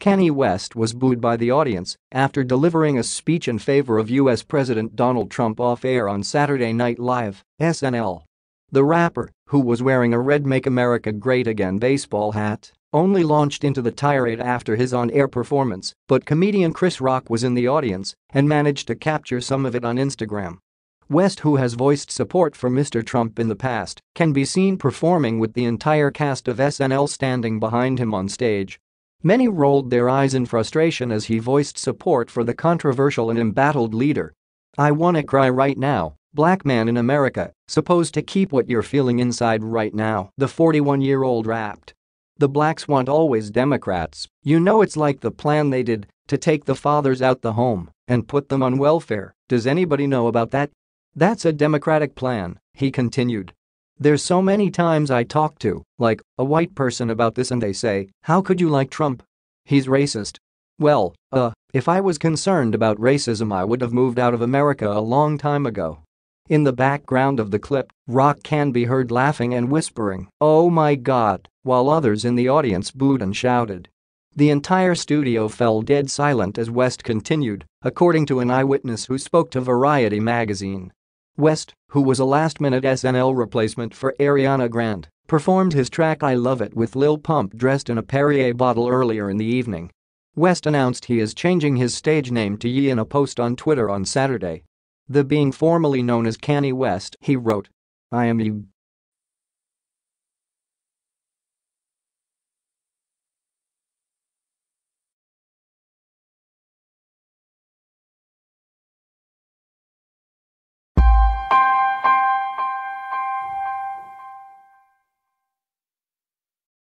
Kanye West was booed by the audience after delivering a speech in favor of U.S. President Donald Trump off-air on Saturday Night Live, SNL. The rapper, who was wearing a red Make America Great Again baseball hat, only launched into the tirade after his on-air performance, but comedian Chris Rock was in the audience and managed to capture some of it on Instagram. West who has voiced support for Mr. Trump in the past can be seen performing with the entire cast of SNL standing behind him on stage. Many rolled their eyes in frustration as he voiced support for the controversial and embattled leader. I wanna cry right now, black man in America, supposed to keep what you're feeling inside right now, the 41-year-old rapped. The blacks want always Democrats, you know it's like the plan they did to take the fathers out the home and put them on welfare, does anybody know about that? That's a Democratic plan, he continued. There's so many times I talk to, like, a white person about this and they say, how could you like Trump? He's racist. Well, uh, if I was concerned about racism I would have moved out of America a long time ago. In the background of the clip, Rock can be heard laughing and whispering, oh my god, while others in the audience booed and shouted. The entire studio fell dead silent as West continued, according to an eyewitness who spoke to Variety magazine. West, who was a last-minute SNL replacement for Ariana Grande, performed his track I Love It with Lil Pump dressed in a Perrier bottle earlier in the evening. West announced he is changing his stage name to Ye in a post on Twitter on Saturday. The being formerly known as Kanye West, he wrote. I am you